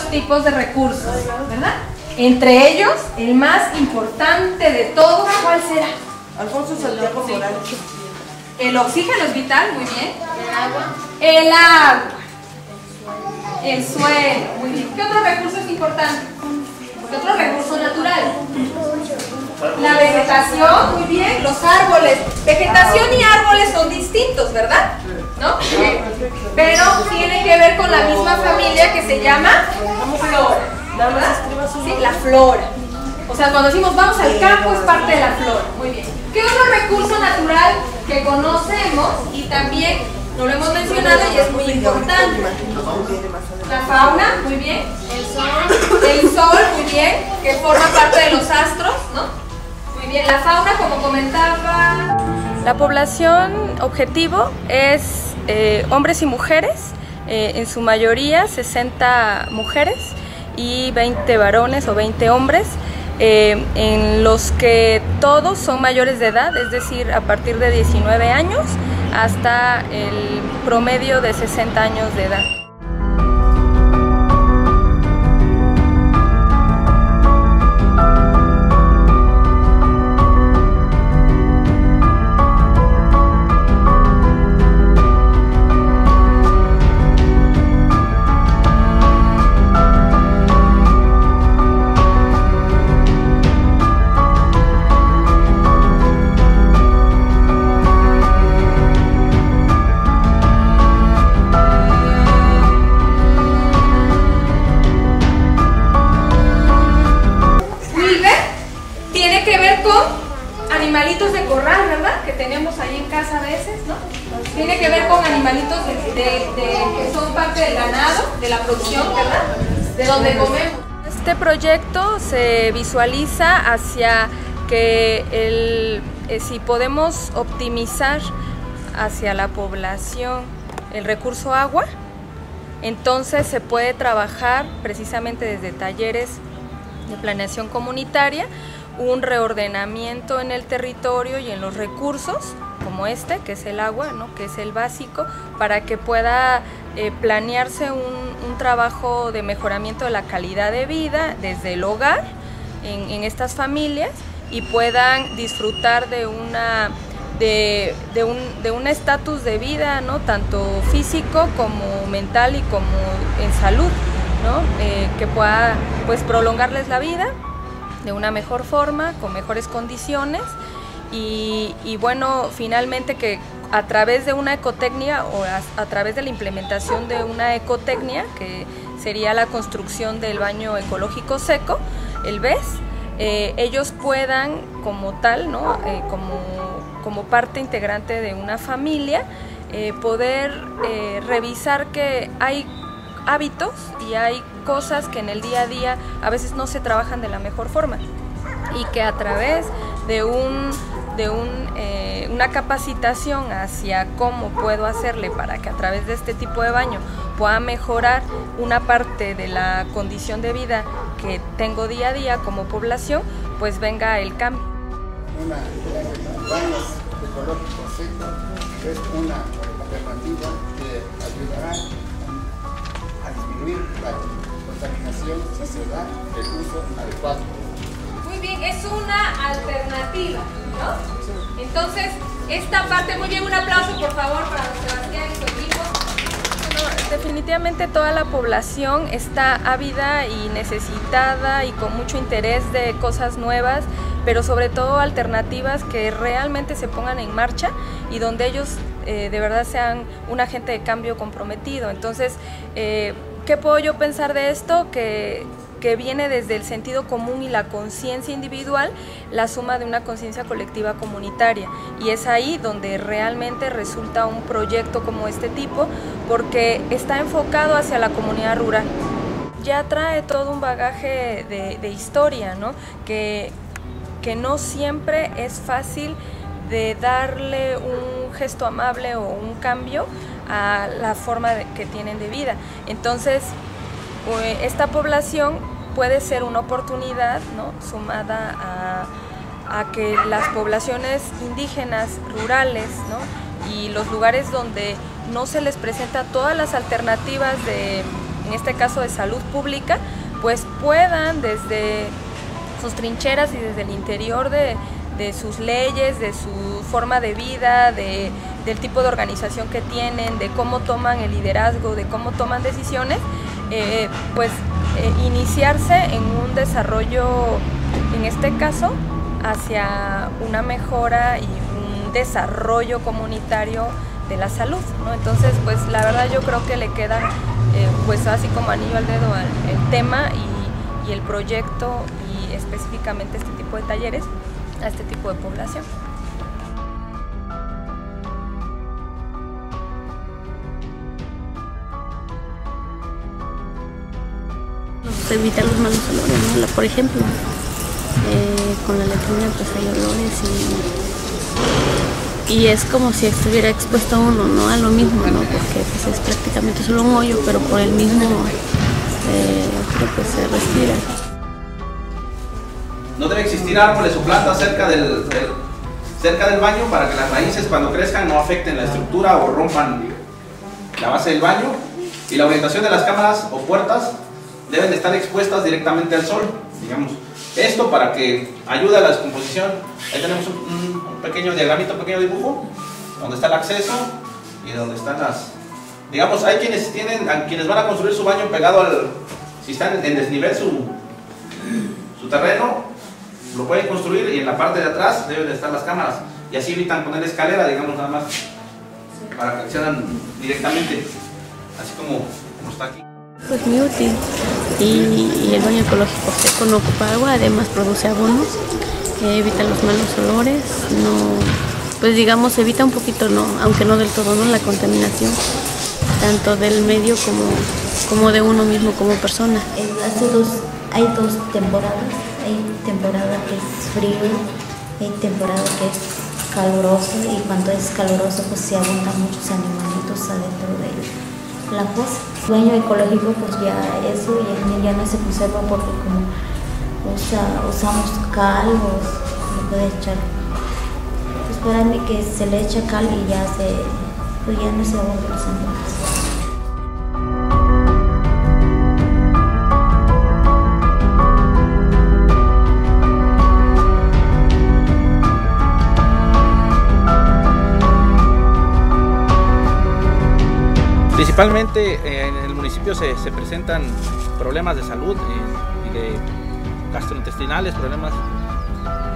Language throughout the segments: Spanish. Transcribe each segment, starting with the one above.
varios tipos de recursos, ¿verdad? Entre ellos, el más importante de todos, ¿cuál será? Alfonso Santiago Morales. El oxígeno es vital, muy bien. El agua. El agua. El suelo, muy bien. ¿Qué otro recurso es importante? ¿Qué otro recurso natural? La vegetación, muy bien. Los árboles. Vegetación y árboles son distintos, ¿verdad? ¿No? Pero tiene que ver con la misma familia que se llama flora. ¿verdad? Sí, la flora. O sea, cuando decimos vamos al campo es parte de la flora. Muy bien. ¿Qué otro recurso natural que conocemos y también no lo hemos mencionado y es muy importante? La fauna, muy bien. El sol. El sol, muy bien, que forma parte de los astros, ¿no? Muy bien. La fauna, como comentaba. La población objetivo es eh, hombres y mujeres, eh, en su mayoría 60 mujeres y 20 varones o 20 hombres. Eh, en los que todos son mayores de edad, es decir, a partir de 19 años hasta el promedio de 60 años de edad. A veces, ¿no? Tiene que ver con animalitos que son parte del ganado, de la producción, ¿verdad? De donde comemos. Este proyecto se visualiza hacia que el, eh, si podemos optimizar hacia la población el recurso agua, entonces se puede trabajar precisamente desde talleres de planeación comunitaria, un reordenamiento en el territorio y en los recursos, como este, que es el agua, ¿no? que es el básico, para que pueda eh, planearse un, un trabajo de mejoramiento de la calidad de vida desde el hogar en, en estas familias y puedan disfrutar de una de, de un de un estatus de vida no tanto físico como mental y como en salud ¿no? Eh, que pueda pues prolongarles la vida de una mejor forma con mejores condiciones y, bueno finalmente que a través de una ecotecnia o a, través de la implementación de una ecotecnia que sería la construcción del baño ecológico seco el BES eh, ellos puedan como tal, ¿no? Eh, como, como parte integrante de una familia, eh, poder revisar que hay hábitos y hay cosas que en el día a día a veces no se trabajan de la mejor forma y que a través de un de un, eh, una capacitación hacia cómo puedo hacerle para que a través de este tipo de baño pueda mejorar una parte de la condición de vida que tengo día a día como población, pues venga el cambio. Una baños ecológicos secos es una alternativa que ayudará a disminuir la contaminación si se da el uso adecuado. Muy bien, es una alternativa, Entonces, esta parte, muy bien, un aplauso por favor para Sebastián y su equipo. Bueno, definitivamente toda la población está ávida y necesitada y con mucho interés de cosas nuevas, pero sobre todo alternativas que realmente se pongan en marcha y donde ellos eh, de verdad sean un agente de cambio comprometido. Entonces, eh, ¿qué puedo yo pensar de esto? Que que viene desde el sentido común y la conciencia individual, la suma de una conciencia colectiva comunitaria. Y es ahí donde realmente resulta un proyecto como este tipo, porque está enfocado hacia la comunidad rural. Ya trae todo un bagaje de, de historia, ¿no? Que, que no siempre es fácil de darle un gesto amable o un cambio a la forma que tienen de vida. Entonces, esta población puede ser una oportunidad ¿no? sumada a, que las poblaciones indígenas, rurales ¿no? y los lugares donde no se les presenta todas las alternativas de en este caso de salud pública, pues puedan desde sus trincheras y desde el interior de, sus leyes, de su forma de vida, de, del tipo de organización que tienen, de cómo toman el liderazgo, de cómo toman decisiones, eh, pues eh, iniciarse en un desarrollo, en este caso, hacia una mejora y un desarrollo comunitario de la salud, ¿no? Entonces, pues la verdad yo creo que le queda eh, pues así como anillo al dedo el tema y, y el proyecto y específicamente este tipo de talleres a este tipo de población. Evitar los malos olores, ¿no? por ejemplo, eh, con la letrina pues hay olores y, es como si estuviera expuesto uno, ¿no? A lo mismo, ¿no? Porque pues, es prácticamente solo un hoyo, pero por el mismo eh, que se respira. No debe existir árboles o plantas cerca del, cerca del baño para que las raíces cuando crezcan no afecten la estructura o rompan la base del baño y la orientación de las cámaras o puertas deben estar expuestas directamente al sol, digamos. Esto para que ayude a la descomposición. Ahí tenemos un, pequeño diagramito, un pequeño dibujo, donde está el acceso y donde están las... Digamos, hay quienes tienen, quienes van a construir su baño pegado al... Si están en desnivel su, su terreno, lo pueden construir y en la parte de atrás deben de estar las cámaras. Y así evitan poner escalera, digamos, nada más, para que accedan directamente, así como, como está aquí. Pues muy útil. Y, el baño ecológico seco no ocupa agua, además produce abono, evita los malos olores, no, pues digamos evita un poquito, no, aunque no del todo, no la contaminación, tanto del medio como, como de uno mismo como persona. hay dos temporadas, hay temporada que es frío, hay temporada que es caluroso y cuando es caluroso pues se abundan muchos animalitos adentro de la fosa. Dueño ecológico, pues ya eso ya, no se conserva porque como usamos cal o le puede echar. Pues para mí que se le echa cal y ya se, pues ya no se los. Principalmente eh, en el municipio se, presentan problemas de salud eh, y de gastrointestinales, problemas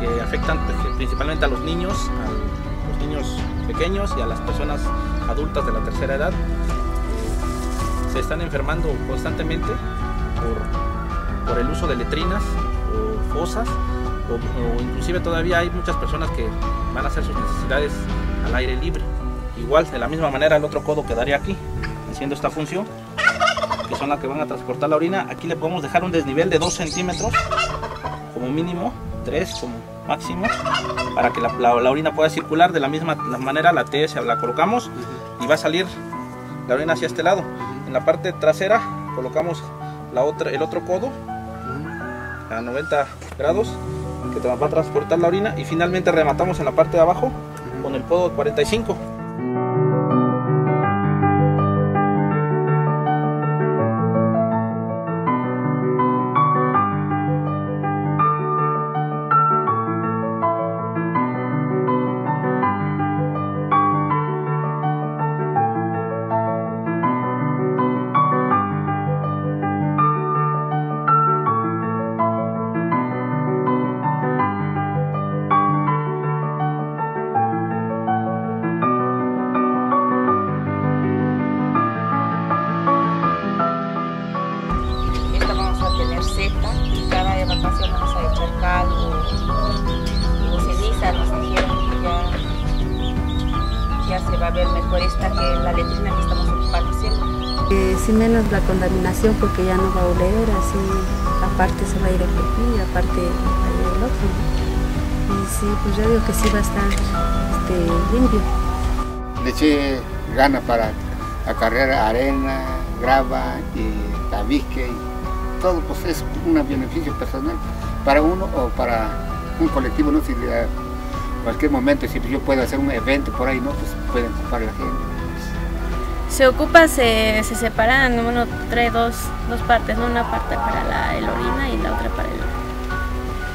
que afectan pues, principalmente a los niños, a los niños pequeños y a las personas adultas de la tercera edad. Eh, se están enfermando constantemente por, el uso de letrinas o fosas o, o inclusive todavía hay muchas personas que van a hacer sus necesidades al aire libre. Igual, de la misma manera, el otro codo quedaría aquí haciendo esta función, que son las que van a transportar la orina. Aquí le podemos dejar un desnivel de 2 centímetros, como mínimo, 3 como máximo, para que la, orina pueda circular de la misma manera. La T la colocamos y va a salir la orina hacia este lado. En la parte trasera colocamos la otra, el otro codo a 90 grados que va a transportar la orina y finalmente rematamos en la parte de abajo con el codo 45 si menos la contaminación porque ya no va a oler, así aparte se va a ir el pepí, aparte va a ir el otro. Y sí, pues yo digo que sí va a estar este, limpio. Le eché ganas para acarrear arena, grava y tabique y todo, pues es un beneficio personal para uno o para un colectivo, no si en cualquier momento si yo puedo hacer un evento por ahí, no, pues pueden ocupar la gente Se ocupa, se, se separan, bueno, trae dos, dos partes, una parte para la el orina y la otra para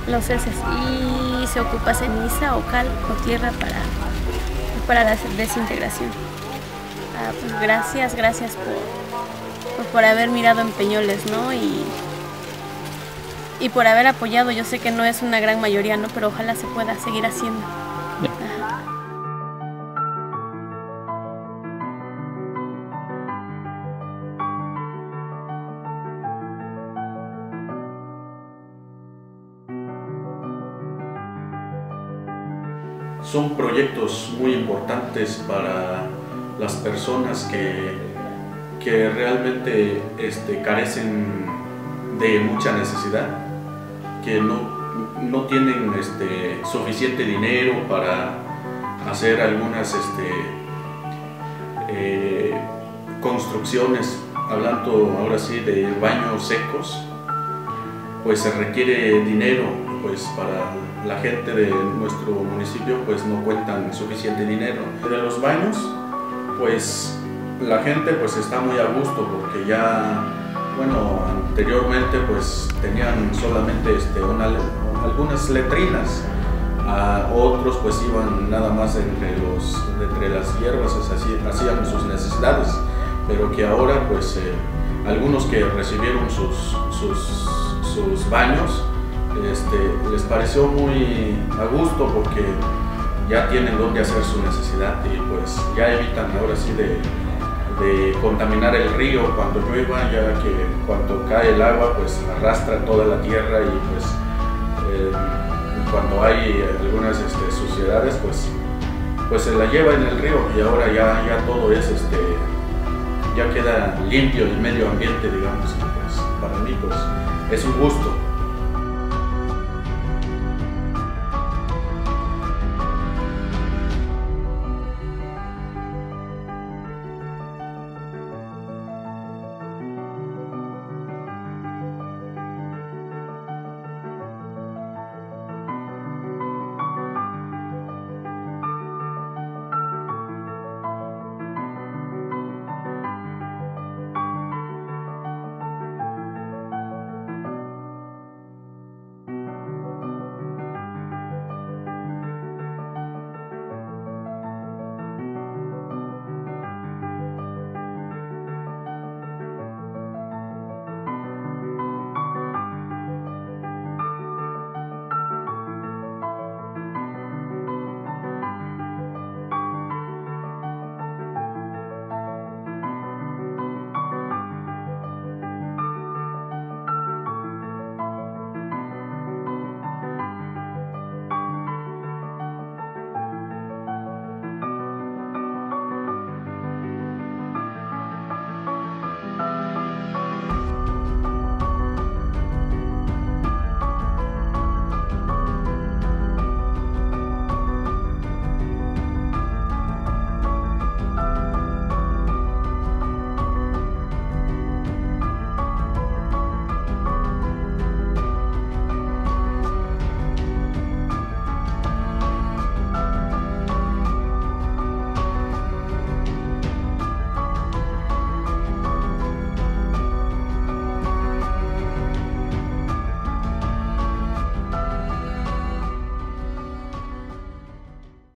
los heces. Y se ocupa ceniza o cal o tierra para, para la desintegración. Ah, pues gracias, gracias por, por, por haber mirado en Peñoles, ¿no? Y, y por haber apoyado. Yo sé que no es una gran mayoría, ¿no? Pero ojalá se pueda seguir haciendo. Son proyectos muy importantes para las personas que, que realmente este, carecen de mucha necesidad, que no, no tienen este, suficiente dinero para hacer algunas este, eh, construcciones, hablando ahora sí de baños secos, pues se requiere dinero, pues para la gente de nuestro municipio pues no cuentan suficiente dinero. De los baños, pues la gente pues está muy a gusto porque ya, bueno, anteriormente pues tenían solamente este, una, algunas letrinas, otros pues iban nada más entre, los, entre las hierbas, así, hacían sus necesidades, pero que ahora pues eh, algunos que recibieron sus, sus, sus baños, este, les pareció muy a gusto porque ya tienen donde hacer su necesidad y pues ya evitan ahora sí de, de, contaminar el río. Cuando llueva, ya que cuando cae el agua pues arrastra toda la tierra y pues eh, cuando hay algunas este, suciedades pues, pues se la lleva en el río. Y ahora ya, ya todo es este, ya queda limpio el medio ambiente digamos, pues para mí pues es un gusto